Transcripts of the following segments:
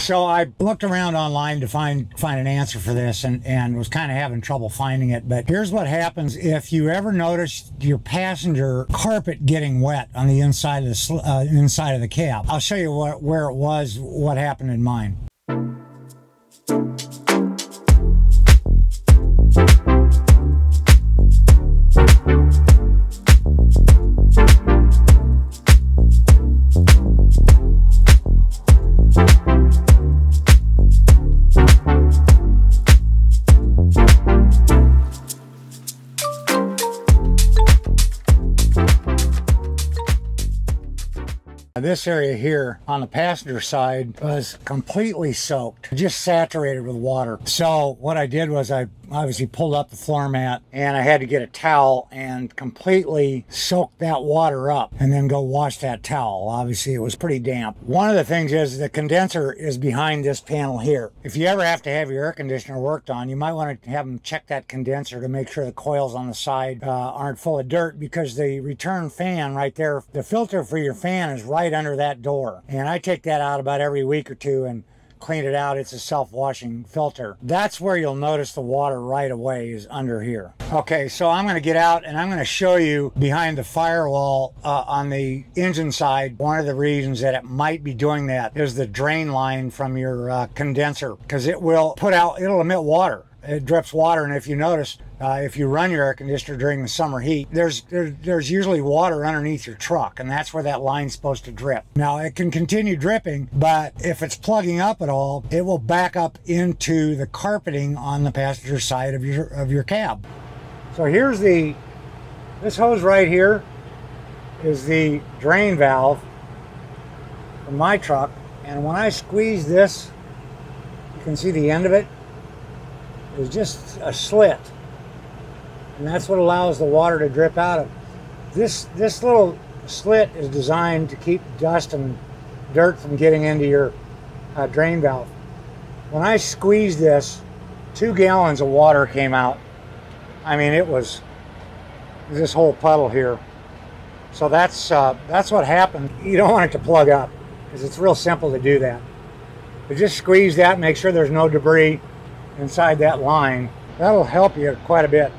So I looked around online to find find an answer for this and, and was kind of having trouble finding it. But here's what happens if you ever notice your passenger carpet getting wet on the inside of the uh, inside of the cab. I'll show you what, where it was, what happened in mine. This area here on the passenger side was completely soaked, just saturated with water. So what I did was I obviously pulled up the floor mat and I had to get a towel and completely soak that water up and then go wash that towel. Obviously it was pretty damp. One of the things is the condenser is behind this panel here. If you ever have to have your air conditioner worked on, you might want to have them check that condenser to make sure the coils on the side uh, aren't full of dirt because the return fan right there, the filter for your fan is right under that door. And I take that out about every week or two and clean it out. It's a self-washing filter. That's where you'll notice the water right away is under here. Okay, so I'm going to get out and I'm going to show you behind the firewall uh, on the engine side. One of the reasons that it might be doing that is the drain line from your uh, condenser because it will put out, it'll emit water it drips water and if you notice uh, if you run your air conditioner during the summer heat there's there, there's usually water underneath your truck and that's where that line's supposed to drip now it can continue dripping but if it's plugging up at all it will back up into the carpeting on the passenger side of your of your cab so here's the this hose right here is the drain valve for my truck and when I squeeze this you can see the end of it is just a slit. And that's what allows the water to drip out of. This, this little slit is designed to keep dust and dirt from getting into your uh, drain valve. When I squeezed this, two gallons of water came out. I mean, it was this whole puddle here. So that's, uh, that's what happened. You don't want it to plug up because it's real simple to do that. But just squeeze that, make sure there's no debris inside that line. That'll help you quite a bit.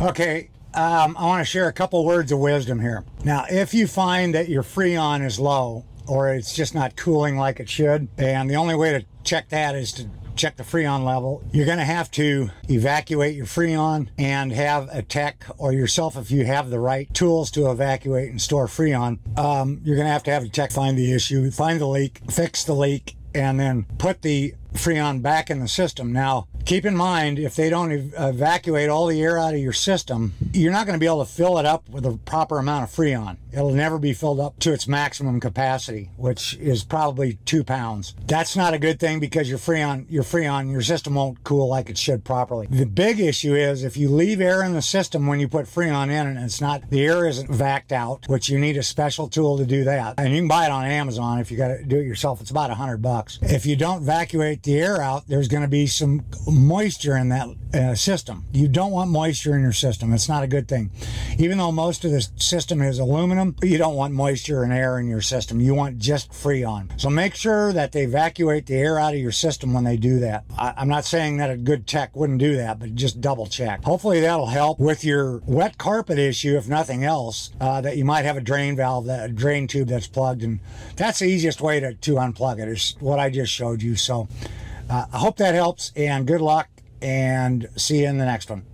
Okay, um, I want to share a couple words of wisdom here. Now, if you find that your Freon is low or it's just not cooling like it should, and the only way to check that is to check the Freon level. You're going to have to evacuate your Freon and have a tech or yourself if you have the right tools to evacuate and store Freon. Um, you're going to have to have a tech find the issue, find the leak, fix the leak, and then put the Freon back in the system. Now, keep in mind, if they don't ev evacuate all the air out of your system, you're not going to be able to fill it up with a proper amount of Freon. It'll never be filled up to its maximum capacity, which is probably two pounds. That's not a good thing because your Freon, your Freon, your system won't cool like it should properly. The big issue is if you leave air in the system when you put Freon in and it's not, the air isn't vacked out, which you need a special tool to do that. And you can buy it on Amazon if you got to do it yourself. It's about a hundred bucks. If you don't evacuate the air out, there's going to be some moisture in that uh, system. You don't want moisture in your system. It's not a good thing. Even though most of the system is aluminum, you don't want moisture and air in your system. You want just Freon. So make sure that they evacuate the air out of your system when they do that. I, I'm not saying that a good tech wouldn't do that, but just double check. Hopefully that'll help with your wet carpet issue, if nothing else, uh, that you might have a drain valve, that a drain tube that's plugged. And that's the easiest way to, to unplug it is what I just showed you. So uh, I hope that helps and good luck and see you in the next one.